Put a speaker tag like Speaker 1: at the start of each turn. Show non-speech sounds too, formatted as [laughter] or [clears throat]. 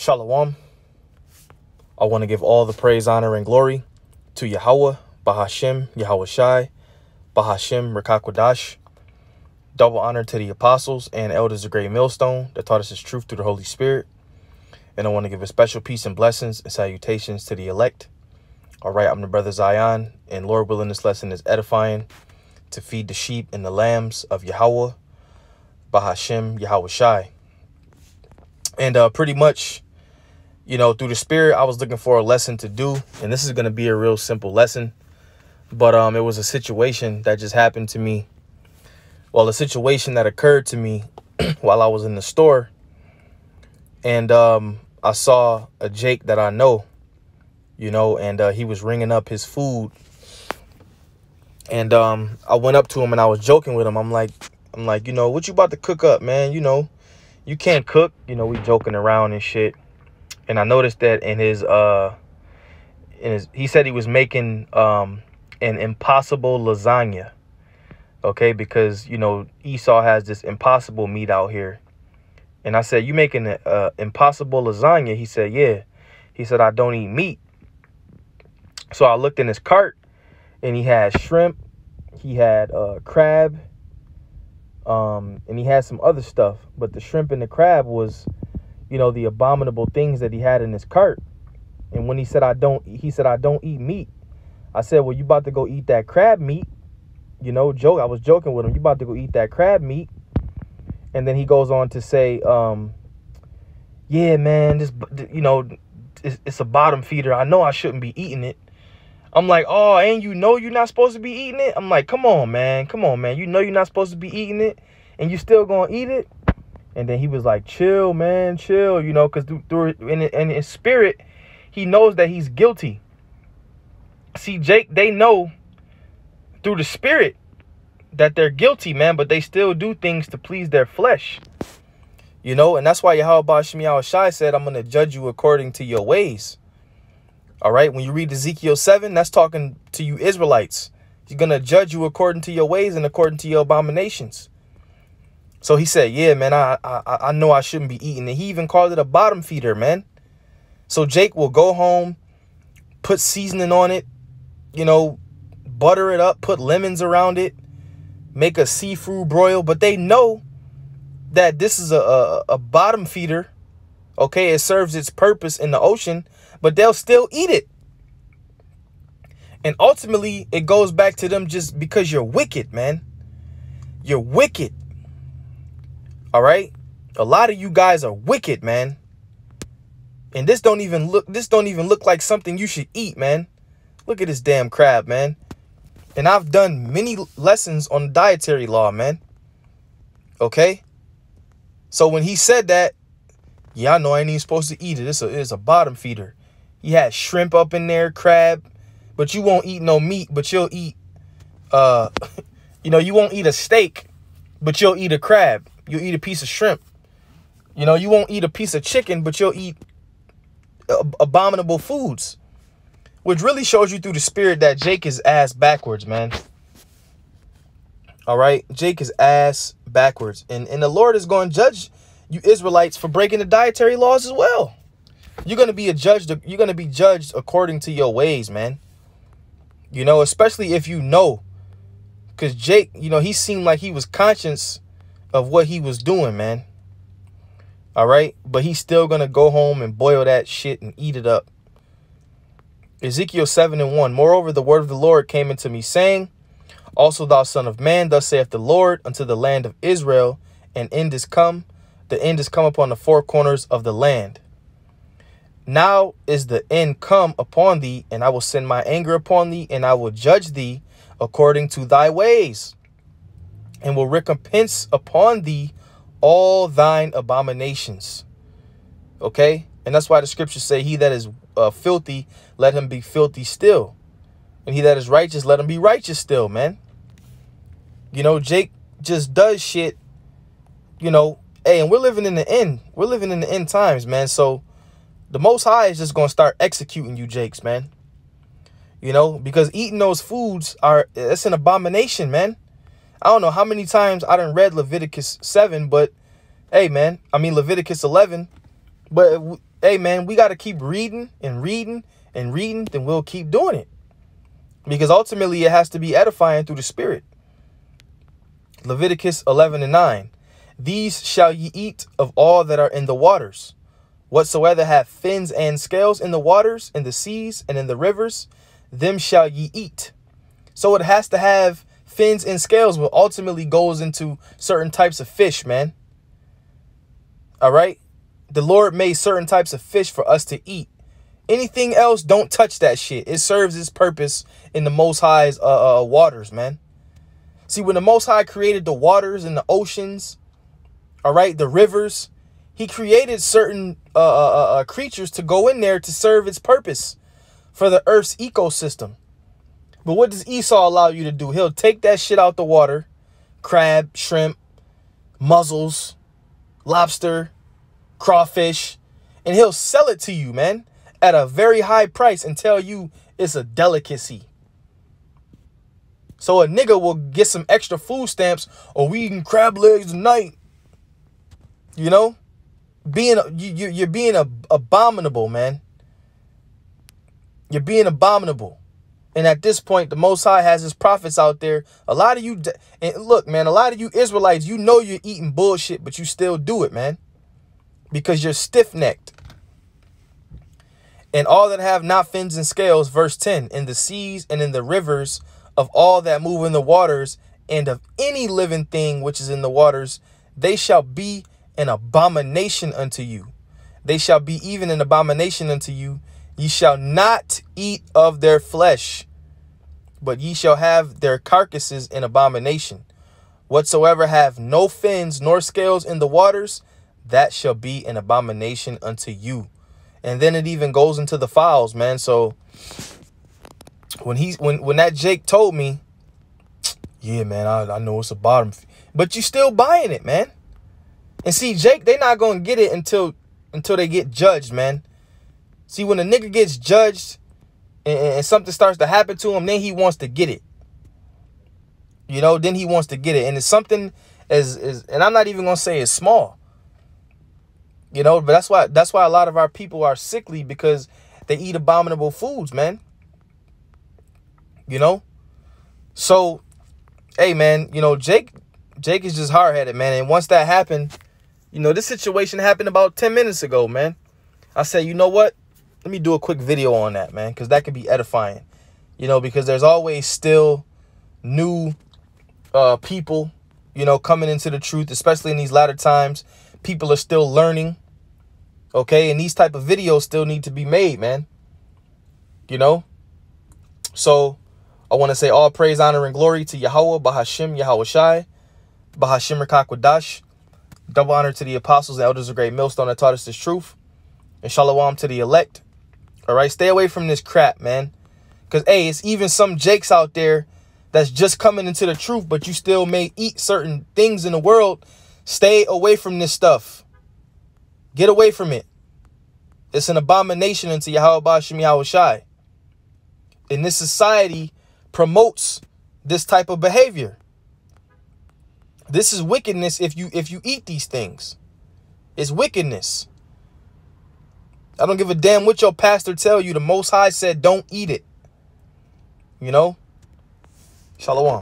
Speaker 1: Shalom. I want to give all the praise, honor, and glory to Yahweh, Bahashim, Yahweh Shai, Bahashim, Rakakwadash. Double honor to the apostles and elders of Great Millstone that taught us his truth through the Holy Spirit. And I want to give a special peace and blessings and salutations to the elect. All right, I'm the brother Zayan, and Lord willing, this lesson is edifying to feed the sheep and the lambs of Yahweh, Bahashim, Yahweh Shai. And uh, pretty much, you know, through the spirit, I was looking for a lesson to do. And this is going to be a real simple lesson. But um, it was a situation that just happened to me. Well, a situation that occurred to me [clears throat] while I was in the store. And um, I saw a Jake that I know, you know, and uh, he was ringing up his food. And um, I went up to him and I was joking with him. I'm like, I'm like, you know, what you about to cook up, man? You know, you can't cook. You know, we joking around and shit. And I noticed that in his uh in his he said he was making um an impossible lasagna. Okay, because you know, Esau has this impossible meat out here. And I said, "You making an uh, impossible lasagna?" He said, "Yeah." He said, "I don't eat meat." So I looked in his cart and he had shrimp, he had uh crab, um, and he had some other stuff, but the shrimp and the crab was, you know, the abominable things that he had in his cart. And when he said I don't, he said I don't eat meat. I said, well, you about to go eat that crab meat? You know, joke. I was joking with him. You about to go eat that crab meat? And then he goes on to say, um, yeah, man, this, you know, it's, it's a bottom feeder. I know I shouldn't be eating it. I'm like, oh, and you know you're not supposed to be eating it? I'm like, come on, man. Come on, man. You know you're not supposed to be eating it and you still gonna eat it? And then he was like, chill, man, chill, you know, because through, through in, in his spirit, he knows that he's guilty. See, Jake, they know through the spirit that they're guilty, man, but they still do things to please their flesh. You know, and that's why Yahweh Shemiah Shai said, I'm going to judge you according to your ways. All right. When you read Ezekiel 7, that's talking to you Israelites. He's going to judge you according to your ways and according to your abominations. So he said, yeah, man, I, I, I know I shouldn't be eating it. He even called it a bottom feeder, man. So Jake will go home, put seasoning on it, you know, butter it up, put lemons around it, make a seafood broil. But they know that this is a, a, a bottom feeder. Okay, it serves its purpose in the ocean, but they'll still eat it. And ultimately, it goes back to them just because you're wicked, man. You're wicked. All right? A lot of you guys are wicked, man. And this don't even look this don't even look like something you should eat, man. Look at this damn crab, man. And I've done many lessons on dietary law, man. Okay? So when he said that, yeah, I know I ain't even supposed to eat it. It's a, it's a bottom feeder. He had shrimp up in there, crab, but you won't eat no meat, but you'll eat, uh, [laughs] you know, you won't eat a steak, but you'll eat a crab. You'll eat a piece of shrimp. You know, you won't eat a piece of chicken, but you'll eat abominable foods. Which really shows you through the spirit that Jake is ass backwards, man. All right? Jake is ass backwards. And, and the Lord is going to judge you Israelites for breaking the dietary laws as well. You're going to be a judge. You're going to be judged according to your ways, man. You know, especially if you know. Because Jake, you know, he seemed like he was conscious of what he was doing, man. All right. But he's still going to go home and boil that shit and eat it up. Ezekiel 7 and 1. Moreover, the word of the Lord came into me, saying, Also, thou son of man, thus saith the Lord unto the land of Israel, and end is come, the end is come upon the four corners of the land. Now is the end come upon thee, and I will send my anger upon thee, and I will judge thee according to thy ways, and will recompense upon thee all thine abominations. Okay? And that's why the scriptures say, He that is uh, filthy, let him be filthy still. And he that is righteous, let him be righteous still, man. You know, Jake just does shit, you know. Hey, and we're living in the end. We're living in the end times, man. So the Most High is just going to start executing you, Jakes, man. You know, because eating those foods are, it's an abomination, man. I don't know how many times I done read Leviticus 7, but hey, man, I mean, Leviticus 11, But hey, man, we got to keep reading and reading and reading, then we'll keep doing it. Because ultimately it has to be edifying through the Spirit. Leviticus 11 and 9. These shall ye eat of all that are in the waters. Whatsoever have fins and scales in the waters, in the seas, and in the rivers, them shall ye eat. So it has to have fins and scales, but ultimately goes into certain types of fish, man. All right? The Lord made certain types of fish for us to eat. Anything else, don't touch that shit. It serves its purpose in the Most High's uh, uh, waters, man. See, when the Most High created the waters and the oceans, all right, the rivers, he created certain uh, uh, uh, uh, creatures to go in there to serve its purpose for the earth's ecosystem. But what does Esau allow you to do? He'll take that shit out the water, crab, shrimp, mussels, lobster, crawfish, and he'll sell it to you, man at a very high price and tell you it's a delicacy. So a nigga will get some extra food stamps or we eating crab legs tonight. You know? Being you, you're being abominable, man. You're being abominable. And at this point, the Most High has his prophets out there. A lot of you, and look, man, a lot of you Israelites, you know you're eating bullshit, but you still do it, man. Because you're stiff-necked and all that have not fins and scales, verse 10, in the seas and in the rivers of all that move in the waters, and of any living thing which is in the waters, they shall be an abomination unto you. They shall be even an abomination unto you. Ye shall not eat of their flesh, but ye shall have their carcasses in abomination. Whatsoever have no fins nor scales in the waters, that shall be an abomination unto you and then it even goes into the files, man. So when he's when when that Jake told me, yeah, man, I, I know it's a bottom, but you still buying it, man. And see, Jake, they not gonna get it until until they get judged, man. See, when a nigga gets judged and, and something starts to happen to him, then he wants to get it. You know, then he wants to get it, and it's something as is, and I'm not even gonna say it's small. You know, but that's why that's why a lot of our people are sickly because they eat abominable foods, man. You know? So, hey man, you know, Jake Jake is just hard-headed, man. And once that happened, you know, this situation happened about 10 minutes ago, man. I said, you know what? Let me do a quick video on that, man, because that could be edifying. You know, because there's always still new uh people, you know, coming into the truth, especially in these latter times people are still learning. Okay, and these type of videos still need to be made, man. You know? So I want to say all praise, honor, and glory to Yahweh, Bahashim, Yahweh Shai, Bahashim Rakakwadash. Double honor to the apostles and elders of great millstone that taught us this truth. And shalom to the elect. All right, stay away from this crap, man. Because, hey, it's even some jakes out there that's just coming into the truth, but you still may eat certain things in the world Stay away from this stuff. Get away from it. It's an abomination unto Yahweh Bashim Yahweh Shai. And this society promotes this type of behavior. This is wickedness if you if you eat these things. It's wickedness. I don't give a damn what your pastor tell you. The Most High said don't eat it. You know? Shalom.